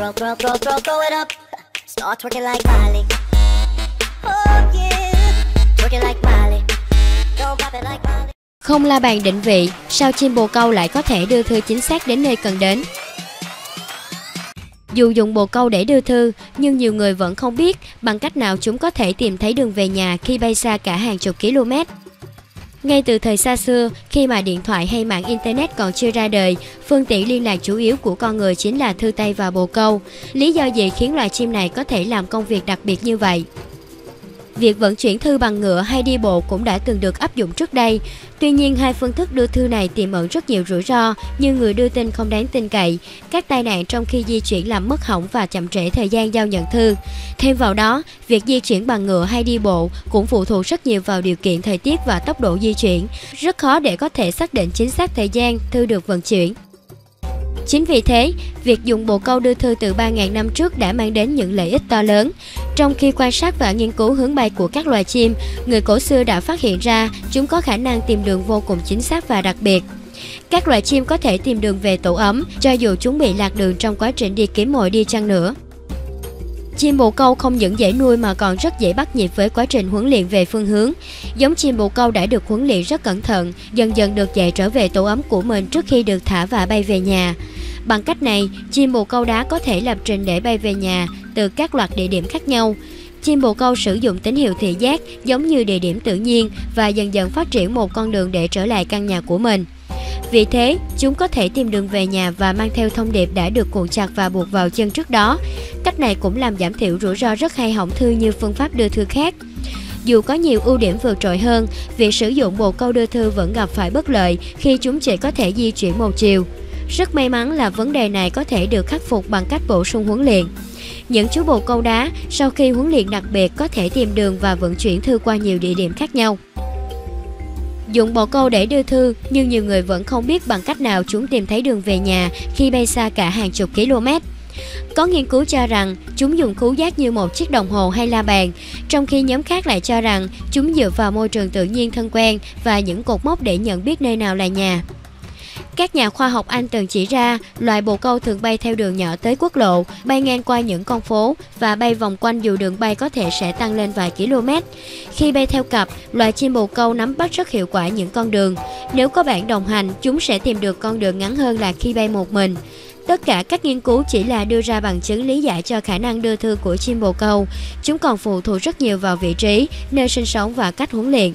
Throw, throw, throw, throw, throw it up. Start twerking like Miley. Oh yeah. Twerking like Miley. Don't pop it like Miley. Không la bàn định vị, sao chim bồ câu lại có thể đưa thư chính xác đến nơi cần đến? Dù dùng bồ câu để đưa thư, nhưng nhiều người vẫn không biết bằng cách nào chúng có thể tìm thấy đường về nhà khi bay xa cả hàng chục km. Ngay từ thời xa xưa, khi mà điện thoại hay mạng Internet còn chưa ra đời, phương tiện liên lạc chủ yếu của con người chính là thư tay và bồ câu. Lý do gì khiến loài chim này có thể làm công việc đặc biệt như vậy? Việc vận chuyển thư bằng ngựa hay đi bộ cũng đã từng được áp dụng trước đây. Tuy nhiên, hai phương thức đưa thư này tiềm ẩn rất nhiều rủi ro như người đưa tin không đáng tin cậy, các tai nạn trong khi di chuyển làm mất hỏng và chậm trễ thời gian giao nhận thư. Thêm vào đó, việc di chuyển bằng ngựa hay đi bộ cũng phụ thuộc rất nhiều vào điều kiện thời tiết và tốc độ di chuyển. Rất khó để có thể xác định chính xác thời gian thư được vận chuyển. Chính vì thế, việc dùng bồ câu đưa thư từ 3.000 năm trước đã mang đến những lợi ích to lớn. Trong khi quan sát và nghiên cứu hướng bay của các loài chim, người cổ xưa đã phát hiện ra chúng có khả năng tìm đường vô cùng chính xác và đặc biệt. Các loài chim có thể tìm đường về tổ ấm cho dù chúng bị lạc đường trong quá trình đi kiếm mồi đi chăng nữa. Chim bồ câu không những dễ nuôi mà còn rất dễ bắt nhịp với quá trình huấn luyện về phương hướng. Giống chim bồ câu đã được huấn luyện rất cẩn thận, dần dần được dạy trở về tổ ấm của mình trước khi được thả và bay về nhà. Bằng cách này, chim bồ câu đá có thể lập trình để bay về nhà từ các loạt địa điểm khác nhau. Chim bồ câu sử dụng tín hiệu thị giác giống như địa điểm tự nhiên và dần dần phát triển một con đường để trở lại căn nhà của mình. Vì thế, chúng có thể tìm đường về nhà và mang theo thông điệp đã được cuộn chặt và buộc vào chân trước đó. Cách này cũng làm giảm thiểu rủi ro rất hay hỏng thư như phương pháp đưa thư khác. Dù có nhiều ưu điểm vượt trội hơn, việc sử dụng bồ câu đưa thư vẫn gặp phải bất lợi khi chúng chỉ có thể di chuyển một chiều. Rất may mắn là vấn đề này có thể được khắc phục bằng cách bổ sung huấn luyện. Những chú bồ câu đá sau khi huấn luyện đặc biệt có thể tìm đường và vận chuyển thư qua nhiều địa điểm khác nhau. Dụng bồ câu để đưa thư, nhưng nhiều người vẫn không biết bằng cách nào chúng tìm thấy đường về nhà khi bay xa cả hàng chục km. Có nghiên cứu cho rằng chúng dùng khứu giác như một chiếc đồng hồ hay la bàn, trong khi nhóm khác lại cho rằng chúng dựa vào môi trường tự nhiên thân quen và những cột mốc để nhận biết nơi nào là nhà. Các nhà khoa học Anh từng chỉ ra loài bồ câu thường bay theo đường nhỏ tới quốc lộ, bay ngang qua những con phố và bay vòng quanh dù đường bay có thể sẽ tăng lên vài km. Khi bay theo cặp, loài chim bồ câu nắm bắt rất hiệu quả những con đường. Nếu có bạn đồng hành, chúng sẽ tìm được con đường ngắn hơn là khi bay một mình. Tất cả các nghiên cứu chỉ là đưa ra bằng chứng lý giải cho khả năng đưa thư của chim bồ câu. Chúng còn phụ thuộc rất nhiều vào vị trí, nơi sinh sống và cách huấn luyện.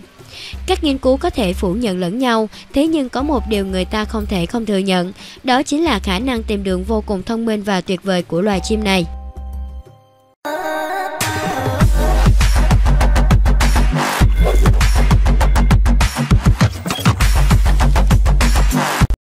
Các nghiên cứu có thể phủ nhận lẫn nhau, thế nhưng có một điều người ta không thể không thừa nhận, đó chính là khả năng tìm đường vô cùng thông minh và tuyệt vời của loài chim này.